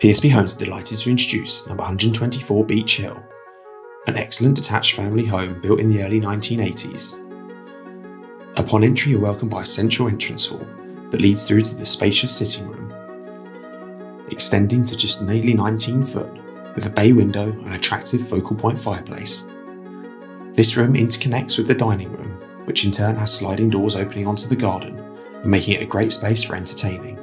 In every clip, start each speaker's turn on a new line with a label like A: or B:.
A: PSP Homes are delighted to introduce number 124 Beech Hill, an excellent detached family home built in the early 1980s. Upon entry, you're welcomed by a central entrance hall that leads through to the spacious sitting room, extending to just nearly 19 foot with a bay window and attractive focal point fireplace. This room interconnects with the dining room, which in turn has sliding doors opening onto the garden, making it a great space for entertaining.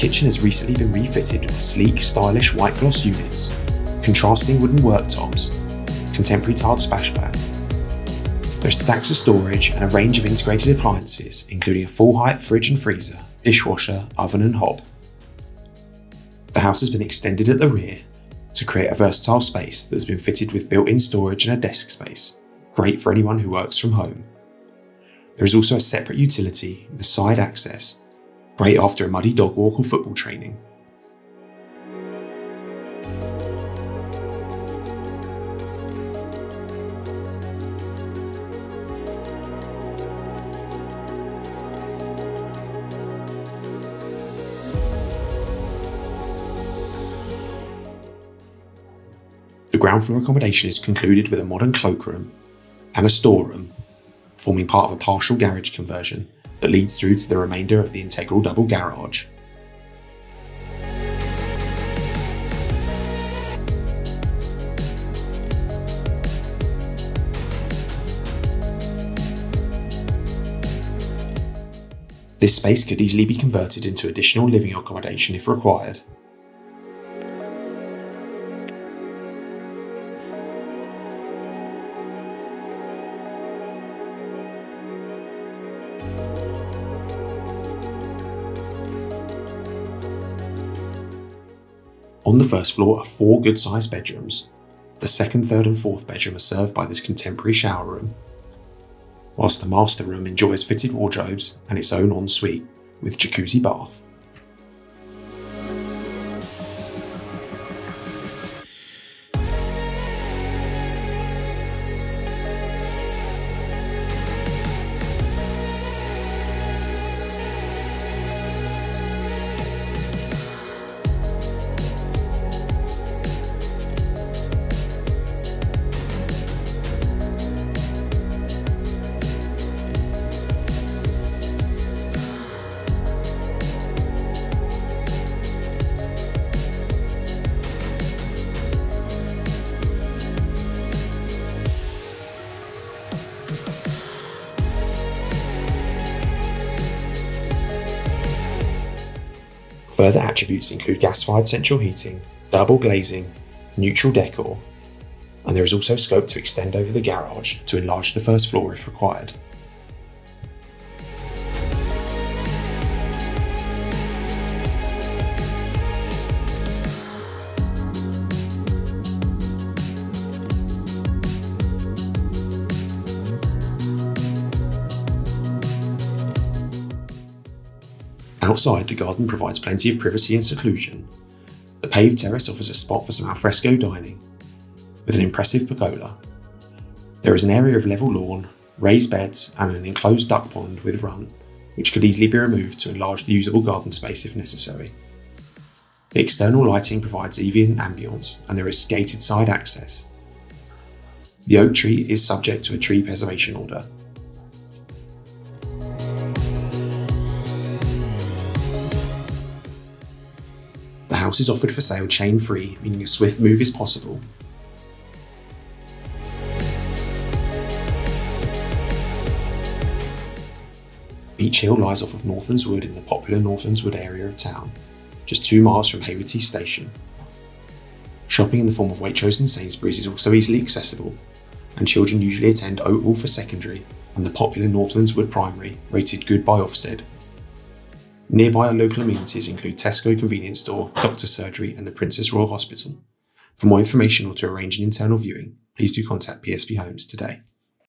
A: Kitchen has recently been refitted with sleek, stylish white gloss units, contrasting wooden worktops, contemporary tiled splashback. There are stacks of storage and a range of integrated appliances, including a full height fridge and freezer, dishwasher, oven, and hob. The house has been extended at the rear to create a versatile space that has been fitted with built in storage and a desk space, great for anyone who works from home. There is also a separate utility with a side access great after a muddy dog walk or football training. The ground floor accommodation is concluded with a modern cloakroom and a storeroom, forming part of a partial garage conversion that leads through to the remainder of the integral double garage. This space could easily be converted into additional living accommodation if required. On the first floor are four good sized bedrooms. The second, third, and fourth bedroom are served by this contemporary shower room, whilst the master room enjoys fitted wardrobes and its own ensuite with jacuzzi bath. Further attributes include gas-fired central heating, double glazing, neutral decor, and there is also scope to extend over the garage to enlarge the first floor if required. Outside, the garden provides plenty of privacy and seclusion. The paved terrace offers a spot for some alfresco dining, with an impressive pergola. There is an area of level lawn, raised beds, and an enclosed duck pond with run, which could easily be removed to enlarge the usable garden space if necessary. The external lighting provides even ambience, and there is gated side access. The oak tree is subject to a tree preservation order, house is offered for sale chain free, meaning a swift move is possible. Beech Hill lies off of Northlands Wood in the popular Northlands Wood area of town, just two miles from Haywards Station. Shopping in the form of Waitrose and Sainsbury's is also easily accessible, and children usually attend Oathall for secondary and the popular Northlands Wood Primary, rated good by Ofsted. Nearby our local amenities include Tesco convenience store, doctor's surgery, and the Princess Royal Hospital. For more information or to arrange an internal viewing, please do contact PSP Homes today.